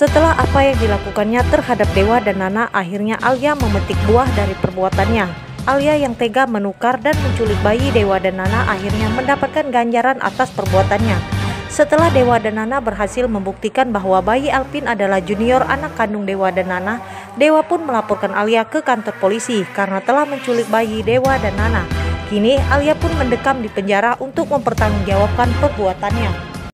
Setelah apa yang dilakukannya terhadap Dewa dan Nana, akhirnya Alia memetik buah dari perbuatannya. Alia yang tega menukar dan menculik bayi Dewa dan Nana akhirnya mendapatkan ganjaran atas perbuatannya. Setelah Dewa dan Nana berhasil membuktikan bahwa bayi Alpin adalah junior anak kandung Dewa dan Nana, Dewa pun melaporkan Alia ke kantor polisi karena telah menculik bayi Dewa dan Nana. Kini Alia pun mendekam di penjara untuk mempertanggungjawabkan perbuatannya.